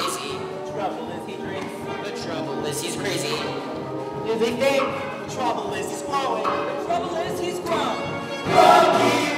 lazy. Trouble is he drinks. The trouble is he's crazy. Is he thick? The trouble is he's glowing. The trouble is he's grown. we've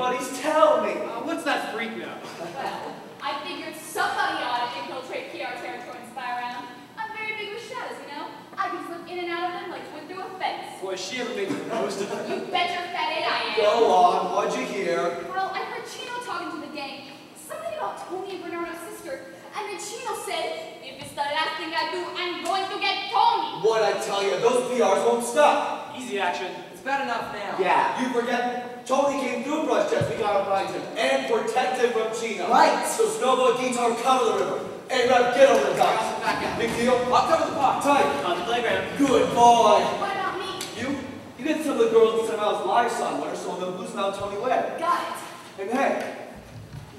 on, anybody's tell me. Uh, what's that freak now? Well, I figured somebody ought to infiltrate PR territory and spy around. I'm very big with shadows, you know? I can slip in and out of them like twin through a fence. Boy, she ever made the most of it. You bet your fat aid I am. Go on, what'd you hear? Well, I heard Chino talking to the gang. Something about Tony and Bernardo's sister. And then Chino said, if it's the last thing I do, I'm going to get Tony. What I tell you, those PRs won't stop. Easy action. It's bad enough now. Yeah, you forget Tony came through brush checks, we gotta find him. And protect him from Chino. Right. So Snowboy Guitar cover the river. Hey, Rev, get over the docks. Back out. Big deal. I'll cover the pot. Tight. On the playground. Good boy. What about me? You? You get some of the girls in St. Miles live song winners, so the Blues Mount Tony Webb. Got it. And hey,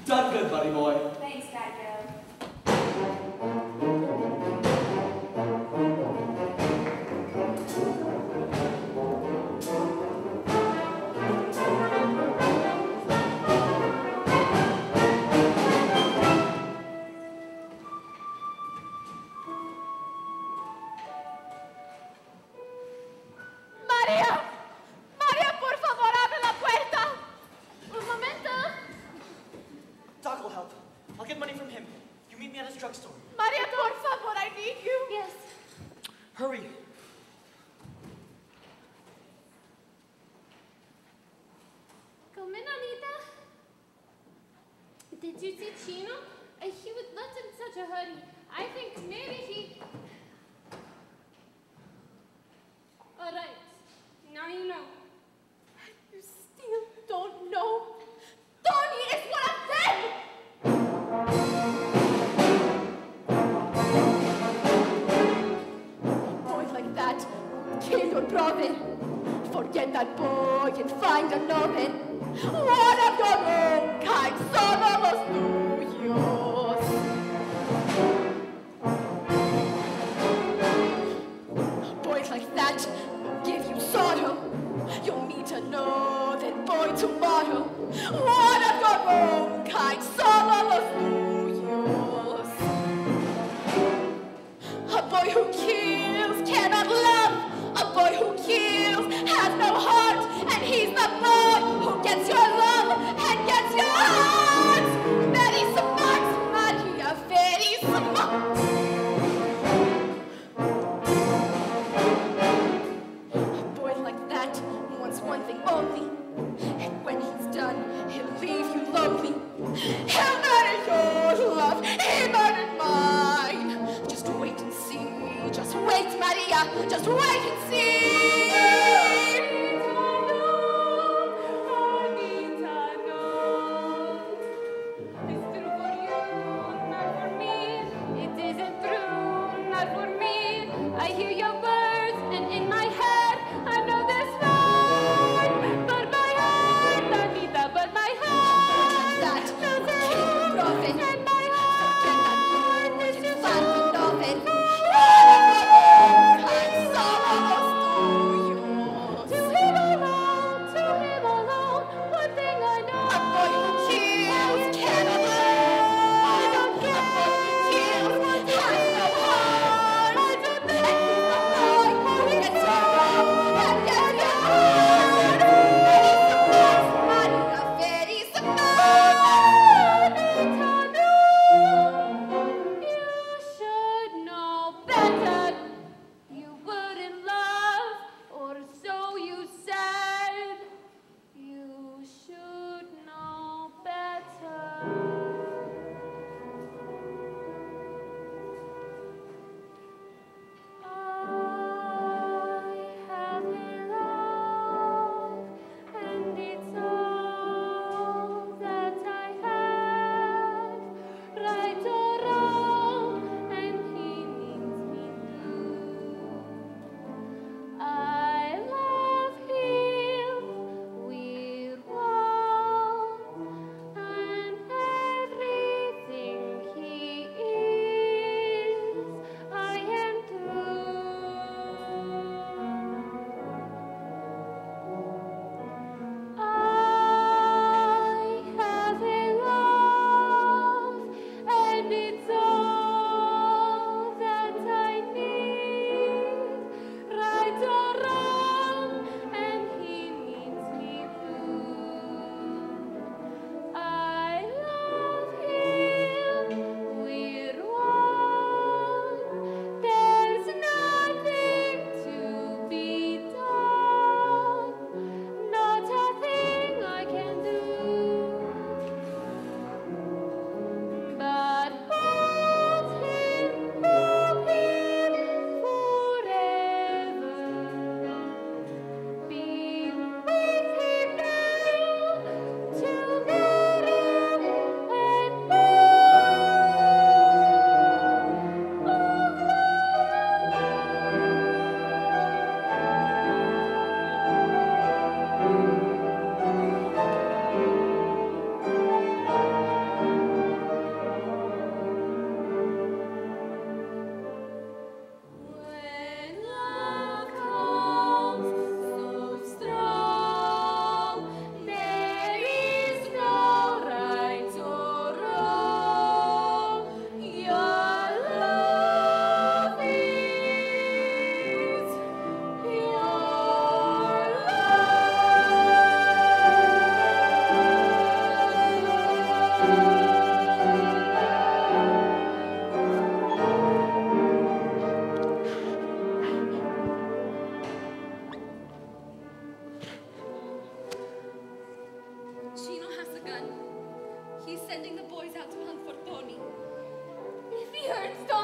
done good, buddy boy. Thanks, Fat meet me drugstore. María, por favor, I need you. Yes. Hurry. Come in, Anita. Did you see Chino? He was left in such a hurry. I think maybe he. Kill your brother. Forget that boy and find another. One of your own kind, son of los tuyos. Boys like that will give you sorrow. You'll know that boy tomorrow. One of your own kind, son Just wait and see.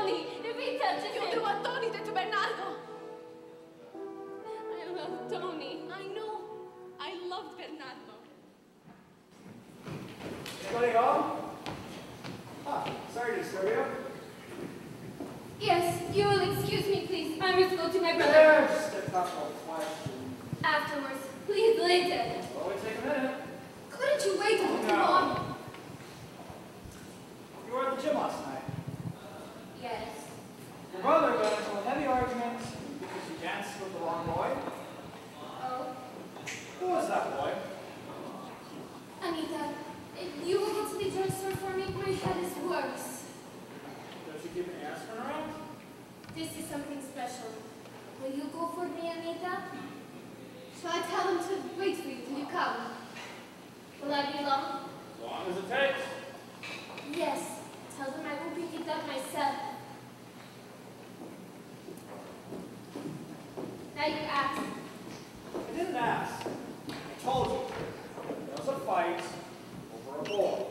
Tony, ripeta, Io just devo a Tony detto Bernardo. I love Tony. I know. I love Bernardo. Anybody home? Ah, sorry to disturb you. Yes, you will excuse me, please. I must go to my brother. There, just a couple of questions. Afterwards, please later. Only take a minute. Couldn't you wait a little No. longer? You were at the gym last night. Yes. Your brother got into a heavy argument because you danced with the wrong boy. Oh, That boy? Anita, if you will go to the drugstore for me, my head is worse. Don't you keep an aspirin around? This is something special. Will you go for me, Anita? Shall I tell them to wait for you till you come? Will I be long as it takes. Yes. Tell them I will pick it up myself. Now you ask. I didn't ask. I told you. There was a fight over a boy.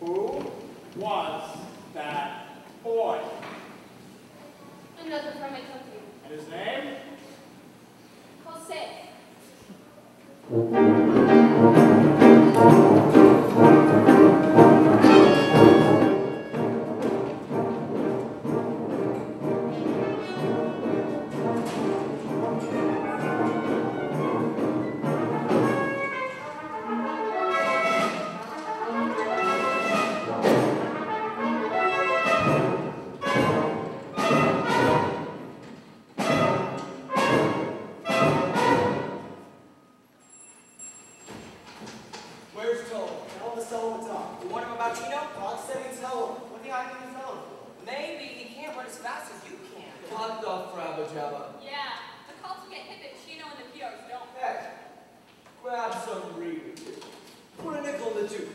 Who was that boy? Another from my country. And his name? Jose. Where's You want him about Chino? Doc said he'd tell him. What do you think he's telling him? Maybe he can't run as fast as you can. Hot dog frabba jabba. Yeah. The Colts get hip at Chino and the PRs don't. Hey, grab some readers. Put a nickel in the tube.